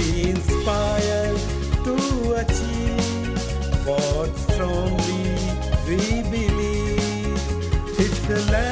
be inspired to achieve what strongly we believe. It's the land.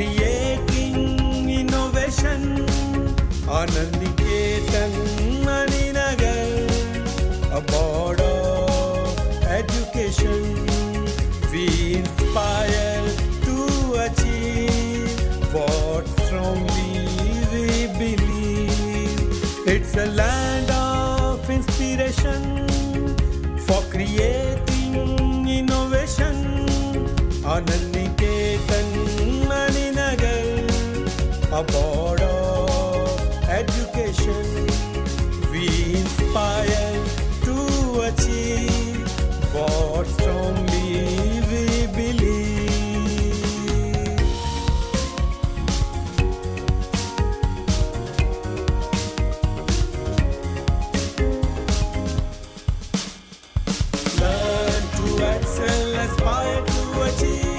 creating innovation Anand Niketan maninagar a board of education. We inspire to achieve what strongly we believe. It's a land of inspiration for creating innovation Anand Niketan inspired to achieve.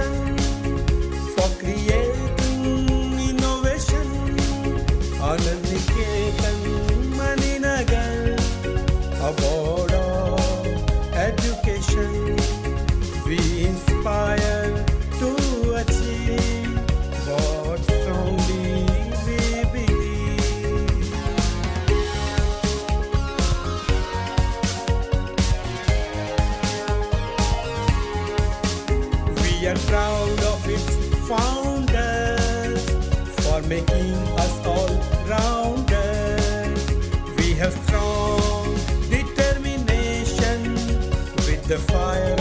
coração. Só criei. are proud of its founders for making us all rounder. We have strong determination with the fire.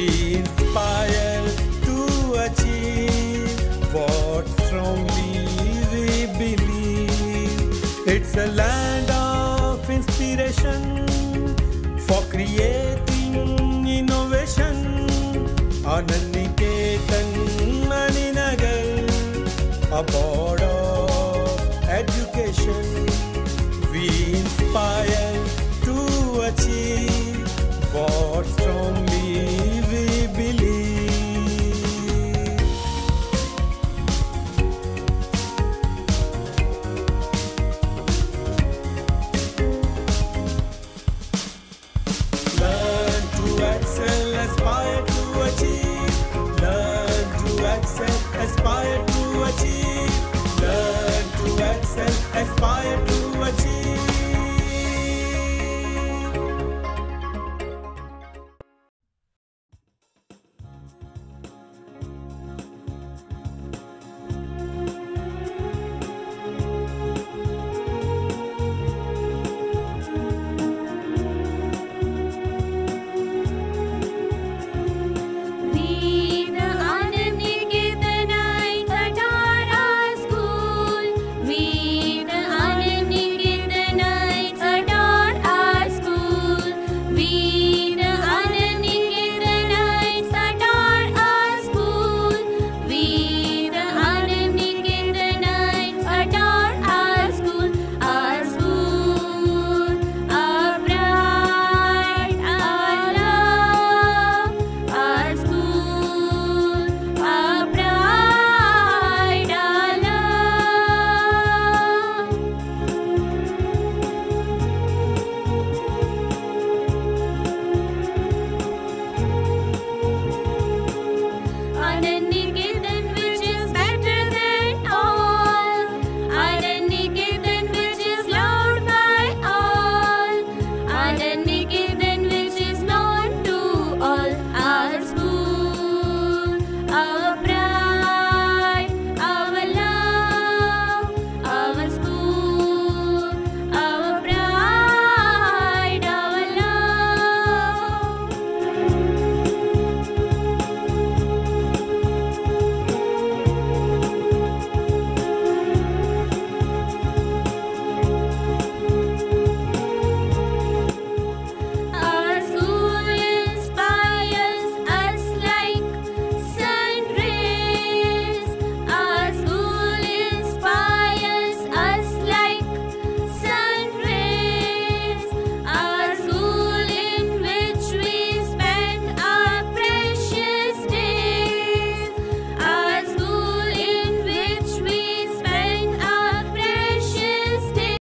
be inspired to achieve what strongly we believe. It's a land of inspiration for creating innovation. Anandiketan Maninagar, a